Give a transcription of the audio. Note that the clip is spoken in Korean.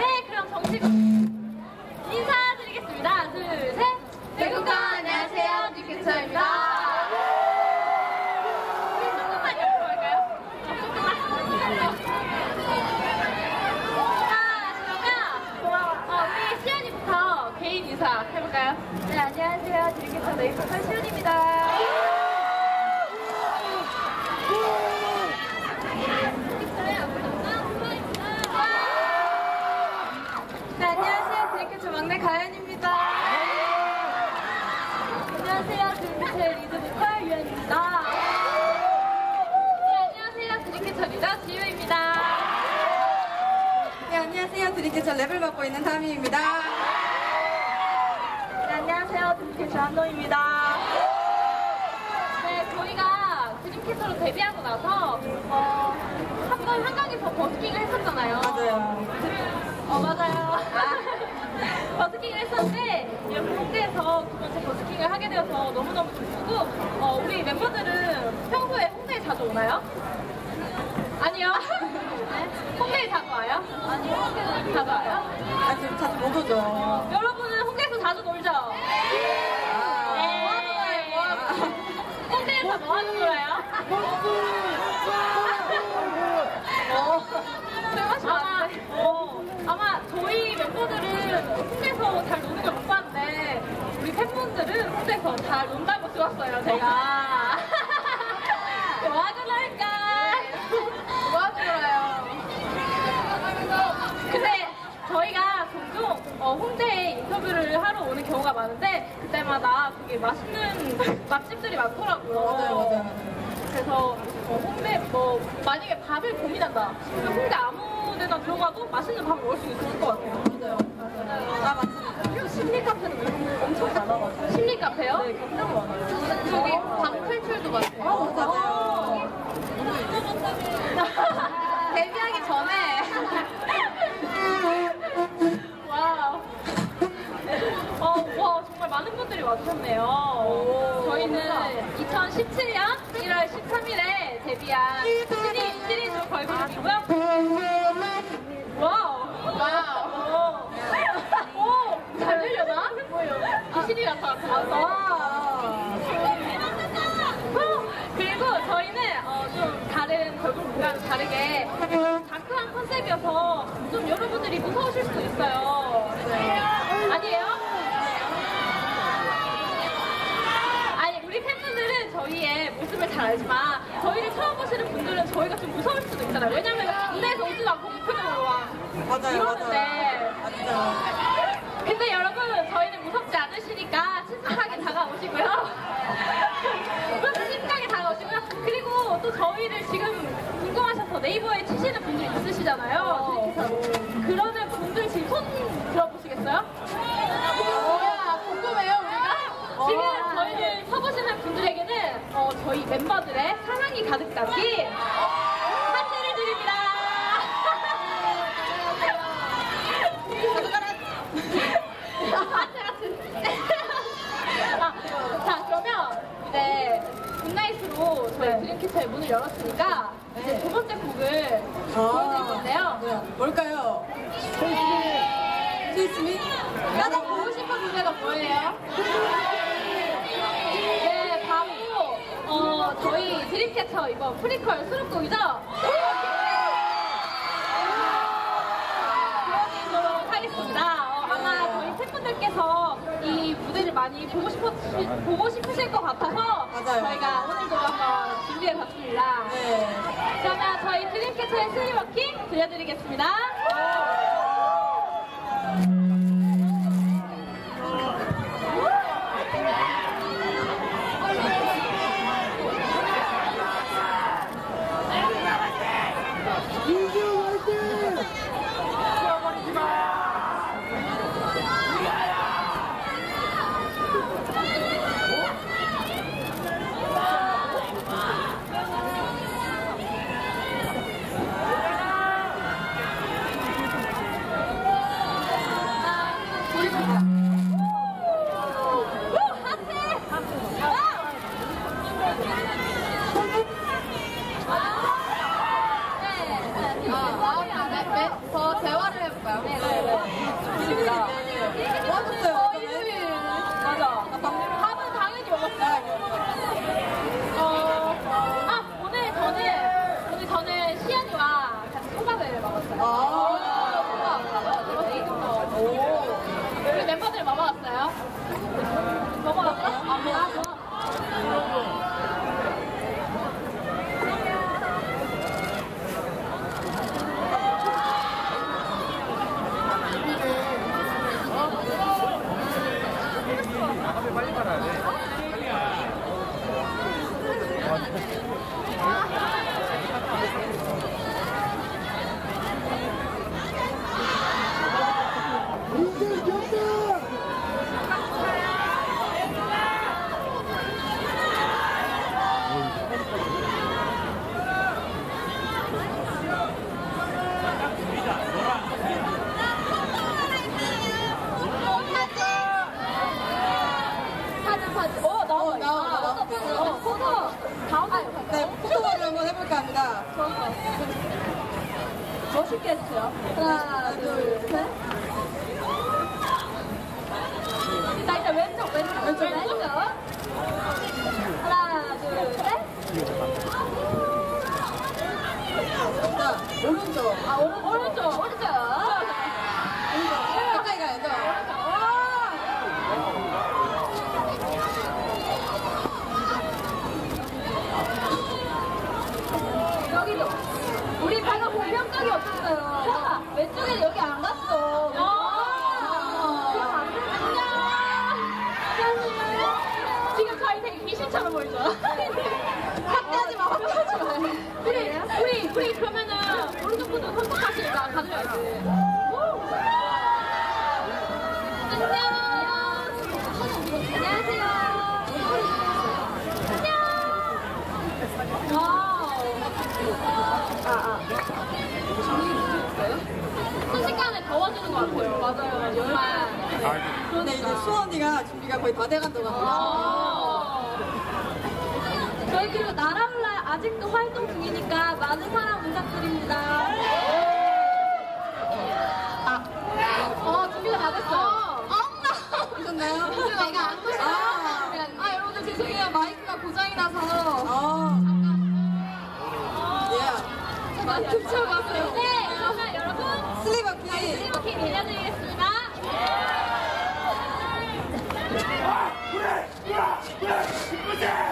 네, 인사드리겠습니다. 둘, 셋. 대국가 안녕하세요, 뉴캐쳐입니다. 조금만 옆으로 갈까요? 조금만. 자, 그러면 어, 우리 시연이부터 개인 인사 해볼까요? 네, 안녕하세요. 뉴캐쳐 네이버판 시연입니다. 네, 안녕하세요. 드림캐쳐 막내 가현입니다. 안녕하세요. 드림캐쳐 리드 보컬 유현입니다. 네, 안녕하세요. 드림캐쳐 리더 지유입니다. 네, 안녕하세요. 드림캐쳐 랩을 맡고 있는 다미입니다. 네, 안녕하세요. 드림캐쳐 한동입니다. 네, 저희가 드림캐쳐로 데뷔하고 나서 어, 한 번 한강에서 버스킹을 했었잖아요. 맞아요. 어, 맞아요. 버스킹을 했었는데 이렇게 홍대에서 두 번째 버스킹을 하게 되어서 너무너무 기쁘고 어, 우리 멤버들은 평소에 홍대에 자주 오나요? 아니요. 네? 홍대에 자주 와요? 아니요. 홍대에 자주 와요? 아, 지금 자주 못 오죠. 여러분은 홍대에서 자주 놀죠? 네. 뭐하는 거예요? 홍대에서 뭐 하는 거예요? 어. 아마, 어, 아마 저희 멤버들은 홍대에서 잘 노는 걸 못 봤는데 우리 팬분들은 홍대에서 잘 논다고 들었어요 제가. 뭐 그럴까? 뭐 하는 근데 저희가 종종 어, 홍대에 하러 오는 경우가 많은데 그때마다 되게 맛있는 맛집들이 많더라고요 맞아요, 맞아요, 맞아요. 그래서 어, 홍대 뭐 만약에 밥을 고민한다 그럼 홍대 아무 데나 들어가도 맛있는 밥을 먹을 수 있을 것 같아요 맞아요. 아, 맞습니다. 심리 카페는 엄청 많아가지고 심리 카페요? 네 굉장히 많아요 저기 방 탈출도 많대요 어, 맞아요. 데뷔하기 전에 많은 분들이 와주셨네요 저희는 2017년 1월 13일에 데뷔한 시리, 시리즈 걸그룹이고요 wow wow 오, 잘 들려나? 귀신이 나타났어 어, 그리고 저희는 어, 좀 다른 걸그룹과는 다르게 다크한 컨셉이어서 좀 여러분들이 무서우실 수도 있어요. 아니에요? 아니 우리 팬분들은 저희의 모습을 잘 알지만 저희를 처음 보시는 분들은 저희가 좀 무서울 수도 있잖아요. 왜냐면 군대에서 오지도 않고 무표정으로 와. 맞아요, 이러는데. 맞아요. 근데 여러분 저희는 무섭지 않으시니까 친숙하게 다가오시고요. 친숙하게 다가오시고요. 그리고 또 저희를 지금 궁금하셔서 네이버에 치시는 분들 있으시잖아요. 드림캐쳐로. 그러는 분들 지금 손 들어보시겠어요? 뭐야 궁금해요 우리가? 지금 저희를 쳐보시는 분들에게는 어, 저희 멤버들의 사랑이 가득 담긴 하트를 드립니다. 아, 자 그러면 이제 굿나잇으로 저희 드림캐쳐의 문을 열었으니까 이제 두 번째 곡을 보여드릴 건데요. 뭐야? 뭘까요? 스위스미? 가장 보고 싶은 무대가 뭐예요? 네, 바로 어, 저희 드림캐쳐 이번 프리퀄 수록곡이죠? 보여드리도록 하겠습니다. 어, 아마 저희 팬분들께서 이 무대를 많이 보고 싶어 보고 싶으실 것 같아서 맞아요. 저희가 오늘도 한번 준비해봤습니다. 네. 그러면 저희 드림캐쳐의 슬리워킹 들려드리겠습니다. 안 돼. 해주세요. 하나, 둘, 셋. 자, 일단 왼쪽, 왼쪽, 왼쪽, 왼쪽. 하나, 둘, 셋. 자, 오른쪽. 아, 오른, 오른쪽, 오른쪽. 가까이 가야죠. 여기도. 우리 방금 공평성이 없었어요. 왼쪽에 여기 안 갔어. 그럼 안 돼. 안녕. 안녕. 지금 저희 되게 귀신처럼 보이죠? 확대하지 마, 확대하지 마. 우리, 우리, 우리 그러면은 오른쪽 분도 선택하시니까 가져야지. 안녕. 안녕하세요. 와우. 더워지는 것 같아요. 맞아요. 정말. 근데 이제 수아 언니가 준비가 거의 다 돼간다고 합니다. 아. 저희 그리고 나라울라 아직도 활동 중이니까 많은 사랑 부탁드립니다. 아, 어, 준비가 다 됐어. 엄마! 보셨나요? 내가 안 보셨어. 아. 아, 여러분들 죄송해요. 마이크가 고장이 나서. 아, 예. 맞춤 쳐봤어요. 슬리바퀴 빌려드리겠습니다 그 래! 그 래! 그 래! 그 래!